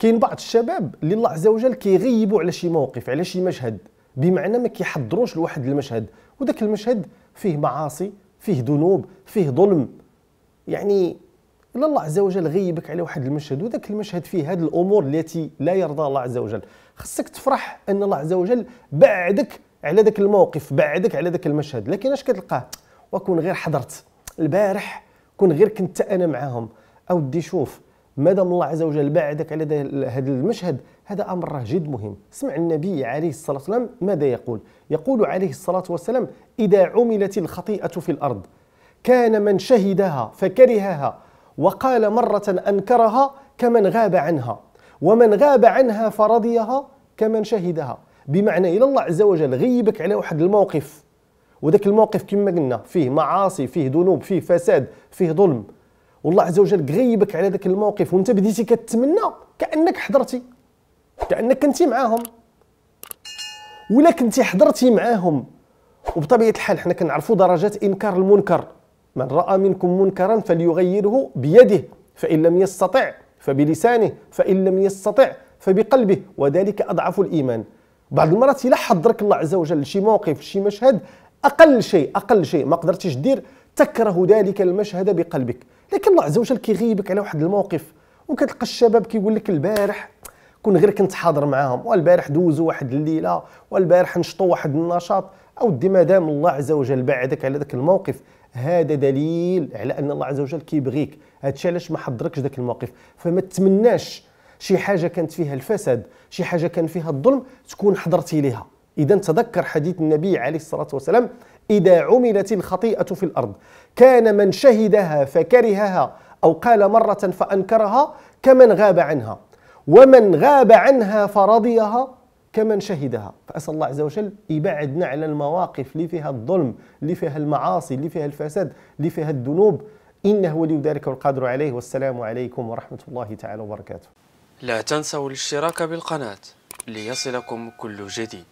كاين بعض الشباب اللي الله عز وجل كيغيبوا على شي موقف على شي مشهد بمعنى ما كيحضروش لواحد المشهد. وذاك المشهد فيه معاصي فيه ذنوب فيه ظلم. يعني إلا الله عز وجل غيبك على واحد المشهد وذاك المشهد فيه هذه الأمور التي لا يرضى الله عز وجل. خصك تفرح أن الله عز وجل بعدك على ذاك الموقف بعدك على ذاك المشهد. لكن اش كتلقاه؟ وكون غير حضرت البارح كون غير كنت أنا معاهم أودي شوف مادام الله عز وجل بعدك على هذا المشهد؟ هذا أمر جد مهم. اسمع النبي عليه الصلاة والسلام ماذا يقول؟ يقول عليه الصلاة والسلام إذا عملت الخطيئة في الأرض كان من شهدها فكرهها وقال مرة أنكرها كمن غاب عنها ومن غاب عنها فرضيها كمن شهدها. بمعنى إلى الله عز وجل غيبك على واحد الموقف. وذاك الموقف كما قلنا فيه معاصي فيه ذنوب فيه فساد فيه ظلم. والله عز وجل غيبك على ذاك الموقف وانت بديتي كتمنى كأنك حضرتي كأنك كنتي معاهم. ولا كنتي حضرتي معاهم. وبطبيعة الحال حنا كنعرفوا درجات إنكار المنكر. من رأى منكم منكرا فليغيره بيده فإن لم يستطع فبلسانه فإن لم يستطع فبقلبه. وذلك أضعف الإيمان. بعض المرات إلا حضرك الله عز وجل شي موقف شي مشهد أقل شيء أقل شيء ما قدرتيش دير تكره ذلك المشهد بقلبك. لكن الله عز وجل كيغيبك على واحد الموقف وكتلقى الشباب كيقول لك البارح كون غير كنت حاضر معاهم والبارح دوزوا واحد الليلة والبارح نشطوا واحد النشاط أو ما دام الله عز وجل بعدك على ذاك الموقف هذا دليل على أن الله عز وجل كيبغيك. هادشي علاش ما حضركش ذاك الموقف؟ فما تتمناش شي حاجة كانت فيها الفساد شي حاجة كان فيها الظلم تكون حضرتي لها إذا تذكر حديث النبي عليه الصلاة والسلام إذا عملت الخطيئة في الأرض. كان من شهدها فكرهها أو قال مرة فأنكرها كمن غاب عنها. ومن غاب عنها فرضيها كمن شهدها. فأسأل الله عز وجل يبعدنا على المواقف اللي فيها الظلم اللي فيها المعاصي اللي فيها الفساد اللي فيها الذنوب. إنه ولي ذلك والقادر عليه. والسلام عليكم ورحمة الله تعالى وبركاته. لا تنسوا الاشتراك بالقناة ليصلكم كل جديد.